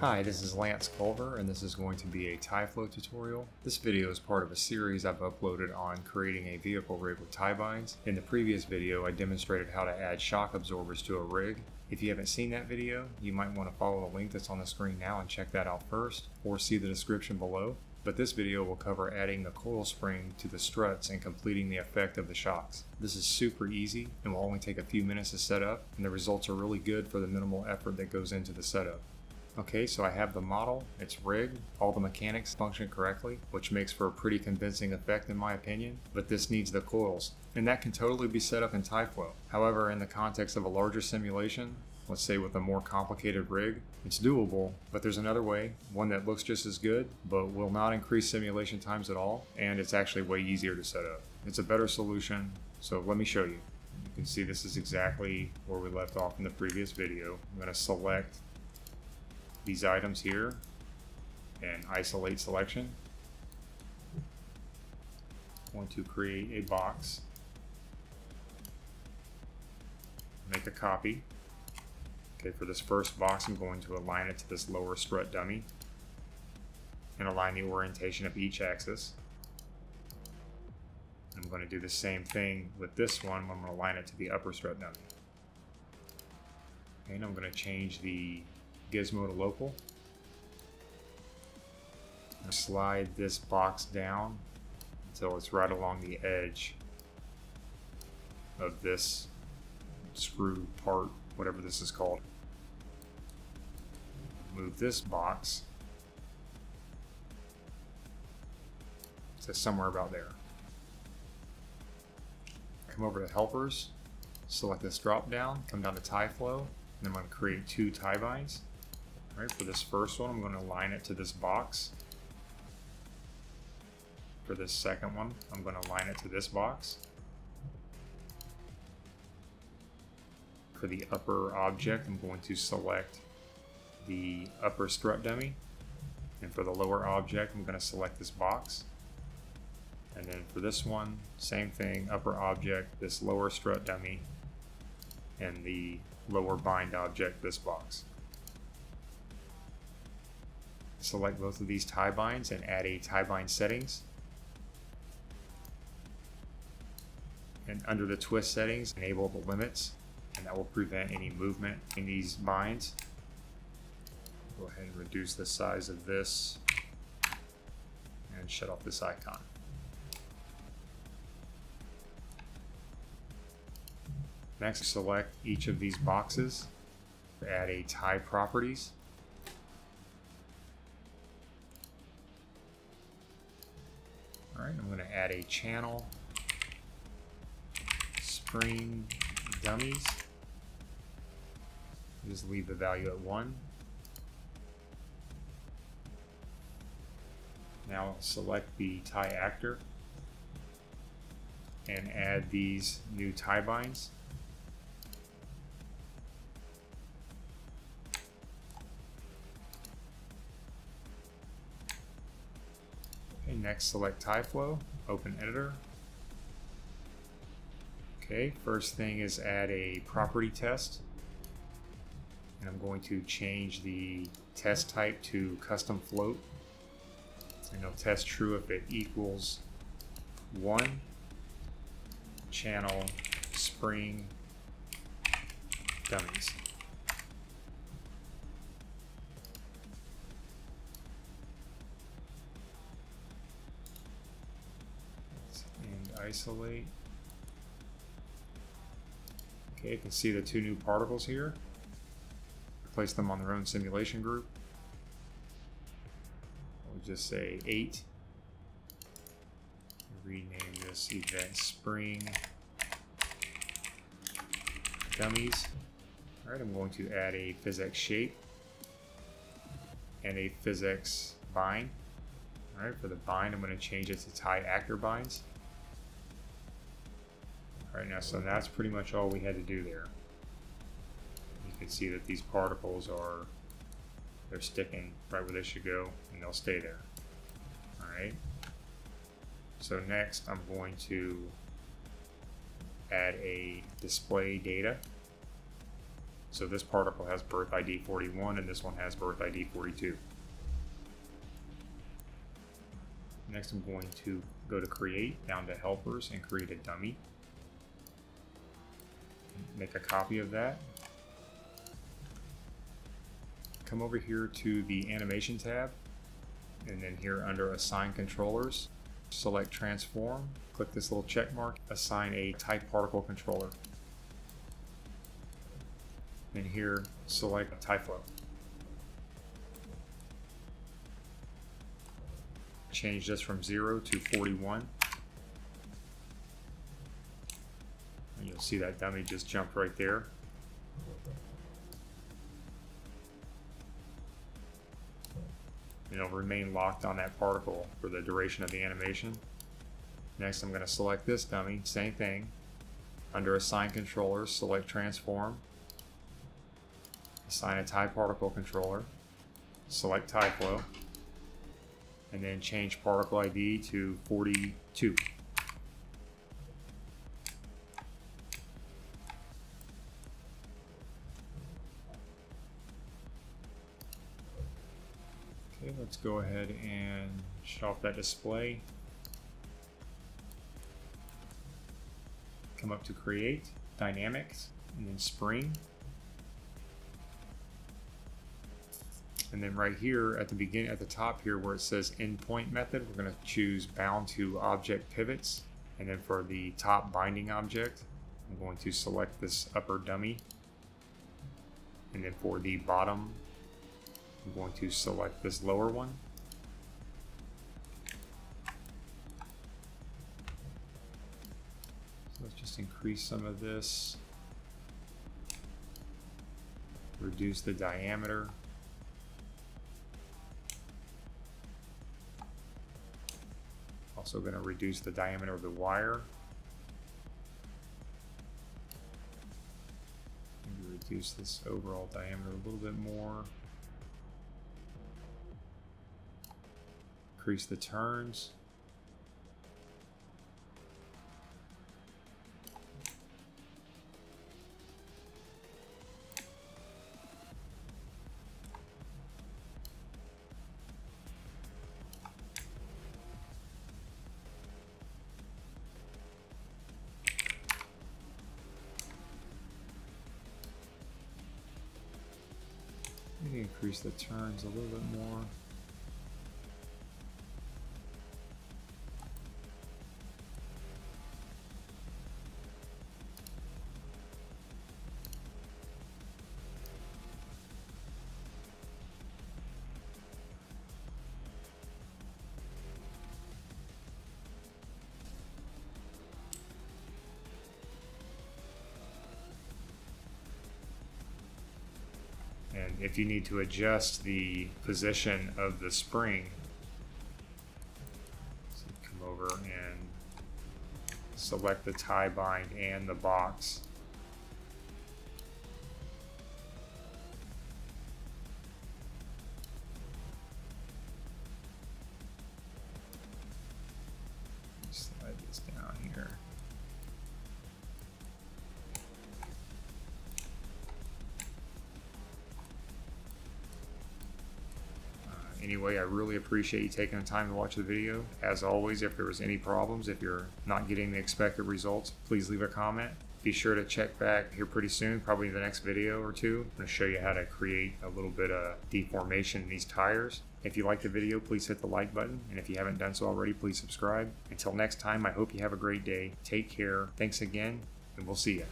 Hi, this is Lance Culver, and this is going to be a TyFlow tutorial. This video is part of a series I've uploaded on creating a vehicle rig with TyBinds. In the previous video, I demonstrated how to add shock absorbers to a rig. If you haven't seen that video, you might want to follow the link that's on the screen now and check that out first, or see the description below. But this video will cover adding the coil spring to the struts and completing the effect of the shocks. This is super easy and will only take a few minutes to set up, and the results are really good for the minimal effort that goes into the setup. Okay, so I have the model, it's rigged, all the mechanics function correctly, which makes for a pretty convincing effect in my opinion, but this needs the coils, and that can totally be set up in TyFlow. However, in the context of a larger simulation, let's say with a more complicated rig, it's doable, but there's another way, one that looks just as good, but will not increase simulation times at all, and it's actually way easier to set up. It's a better solution, so let me show you. You can see this is exactly where we left off in the previous video. I'm going to select these items here and isolate selection. I want to create a box, make a copy. Okay, for this first box I'm going to align it to this lower strut dummy and align the orientation of each axis. I'm going to do the same thing with this one. I'm going to align it to the upper strut dummy. And I'm going to change the gizmo to local. Slide this box down until it's right along the edge of this screw part, whatever this is called. Move this box to somewhere about there. Come over to helpers, select this drop down, come down to TyFlow, and then I'm going to create two TyBinds. Right, for this first one, I'm going to align it to this box. For this second one, I'm going to align it to this box. For the upper object, I'm going to select the upper strut dummy. And for the lower object, I'm going to select this box. And then for this one, same thing, upper object, this lower strut dummy, and the lower bind object, this box. Select both of these TyBinds and add a TyBind settings. And under the twist settings, enable the limits, and that will prevent any movement in these binds. Go ahead and reduce the size of this and shut off this icon. Next, select each of these boxes, add a TyProperties, add a channel spring dummies. Just leave the value at 1. Now select the TyActor and add these new TyBinds. next select TyFlow, open editor. Okay, first thing is add a property test. And I'm going to change the test type to custom float. And it'll test true if it equals one channel spring dummies. Isolate. Okay, you can see the two new particles here. Place them on their own simulation group. We'll just say 8. Rename this event spring dummies. Alright, I'm going to add a PhysX shape and a physics bind. Alright, for the bind, I'm going to change it to TyActor binds right now. So that's pretty much all we had to do there. You can see that these particles are, they're sticking right where they should go and they'll stay there. All right. So next I'm going to add a display data. So this particle has birth ID 41 and this one has birth ID 42. Next I'm going to go to create, down to helpers and create a dummy. Make a copy of that. Come over here to the animation tab and then here under assign controllers, select transform, click this little check mark, assign a TyParticle controller. And here select Tyflow. Change this from 0 to 41. See that dummy just jumped right there. it'll remain locked on that particle for the duration of the animation. Next I'm going to select this dummy, same thing. Under Assign Controllers, select Transform. Assign a TyParticle Controller. Select Tyflow. And then change Particle ID to 42. Go ahead and shut off that display. Come up to Create, Dynamics, and then Spring. And then right here at the beginning, at the top here where it says endpoint method, we're going to choose bound to object pivots. And then for the top binding object, I'm going to select this upper dummy. And then for the bottom I'm going to select this lower one. So let's just increase some of this. Reduce the diameter. Also going to reduce the diameter of the wire. Reduce this overall diameter a little bit more. Increase the turns. Increase the turns a little bit more. If you need to adjust the position of the spring, so come over and select the TyBind and the box. Anyway, I really appreciate you taking the time to watch the video. As always, if there was any problems, if you're not getting the expected results, please leave a comment. Be sure to check back here pretty soon, probably the next video or two. I'm to show you how to create a little bit of deformation in these tires. If you like the video, please hit the like button. And if you haven't done so already, please subscribe. Until next time, I hope you have a great day. Take care. Thanks again, and we'll see you.